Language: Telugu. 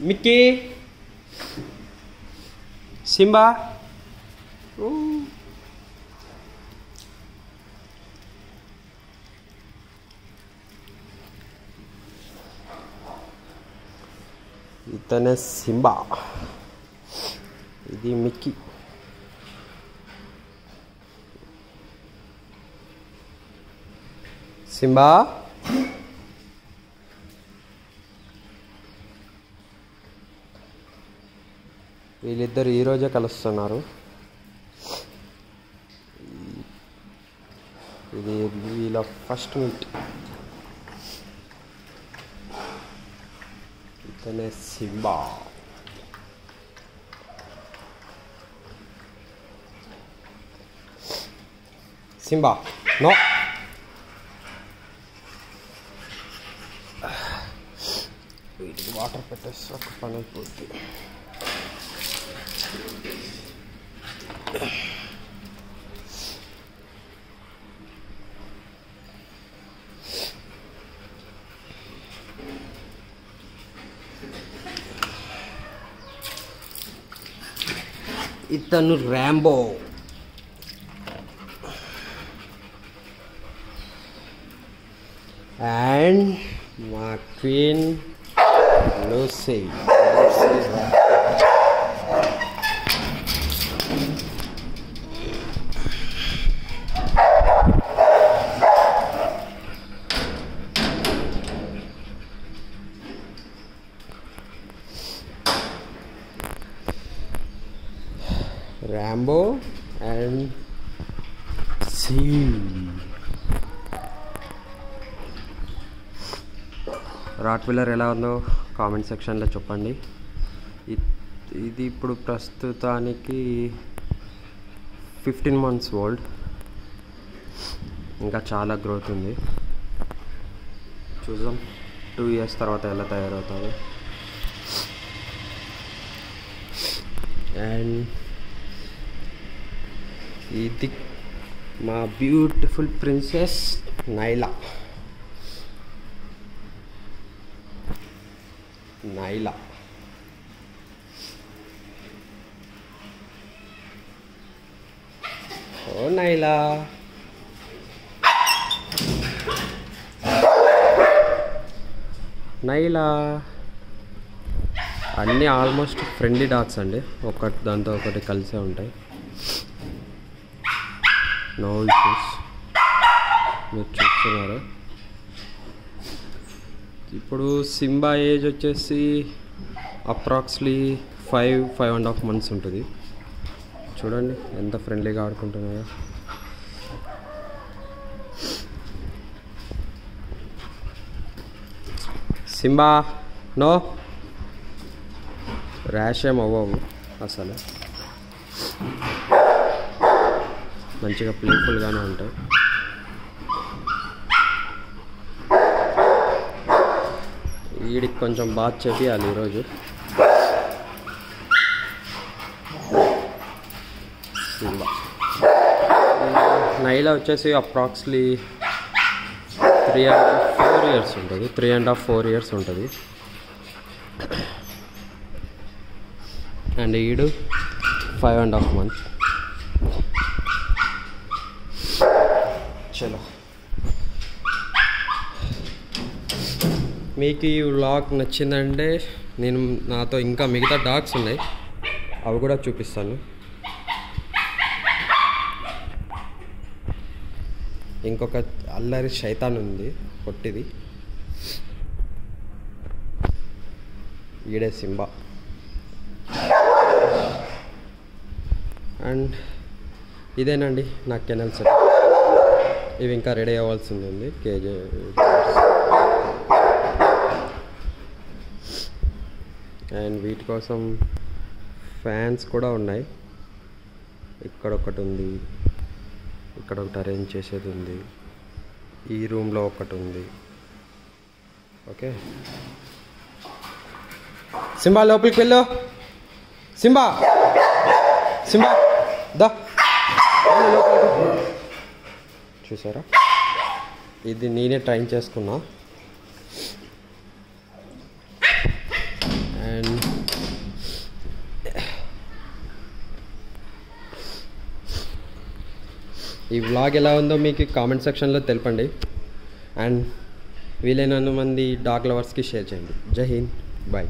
మిక్కీ సింబా ఊ. ఇతనే సింబా ఇది మిక్కీ సింబా వీళ్ళిద్దరు ఈరోజే కలుస్తున్నారు. ఇది వీళ్ళ ఫస్ట్ మీట్. ఇతనే సింబా. Simba no. వీటికి వాటర్ పెట్టేసి ఒక పని అయిపోతుంది ఇతను ర్యాంబో అండ్ మా queen Lucy Rambo and see rottweiler ఎలా ఉందో కామెంట్ సెక్షన్లో చెప్పండి. ఇది ఇప్పుడు ప్రస్తుతానికి ఫిఫ్టీన్ మంత్స్ ఓల్డ్. ఇంకా చాలా గ్రోత్ ఉంది. చూద్దాం. టూ ఇయర్స్ తర్వాత ఎలా తయారవుతుంది అండ్ ఇది మా బ్యూటిఫుల్ ప్రిన్సెస్ నైలా నైలా ఓ నైలా నైలా అన్నీ ఆల్మోస్ట్ ఫ్రెండ్లీ డాగ్స్ అండి. ఒకటి దాంతో ఒకటి కలిసే ఉంటాయి. నో ఇష్యూస్ మీరు చూస్తున్నారు? ఇప్పుడు సింబా ఏజ్ వచ్చేసి approximately five five and half months ఉంటుంది. చూడండి ఎంత ఫ్రెండ్లీగా ఆడుకుంటున్నాయో. సింబా నో ర్యాష్ ఏం అవ్వవు అసలు. మంచిగా ప్లేఫుల్గానే ఉంటాయి. వీడికి కొంచెం బాగా చేపియాలి ఈరోజు. నైలా వచ్చేసి approximately three and four years ఉంటుంది. Three and half four years ఉంటుంది. అండ్ ఈడు ఫైవ్ అండ్ హాఫ్ మంత్ చలో. మీకు ఈ వ్లాగ్ నచ్చిందంటే నేను నాతో ఇంకా మిగతా డాగ్స్ ఉన్నాయి. అవి కూడా చూపిస్తాను. ఇంకొక అల్లరి శైతాన్ ఉంది కొట్టిది. ఈడే సింబా. అండ్ ఇదేనండి నా కెనల్ సెట్. ఇవి ఇంకా రెడీ అవ్వాల్సింది ఉంది. కేజీ. అండ్ వీటి కోసం ఫ్యాన్స్ కూడా ఉన్నాయి. ఇక్కడ ఒకటి ఉంది. ఇక్కడ ఒకటి అరేంజ్ చేసేది ఉంది. ఈ రూమ్లో ఒకటి ఉంది. ఓకే. సింబా లోపలికి వెళ్ళు. సింబా. సింబా దా. లోపలికి. చూసారా? ఇది నేనే ట్రైన్ చేసుకున్నా. అండ్ ఈ వ్లాగ్ ఎలా ఉందో మీకు కామెంట్ సెక్షన్లో తెలపండి. అండ్ వీలైనంత మంది డాగ్ లవర్స్కి షేర్ చేయండి. జై హింద్. బాయ్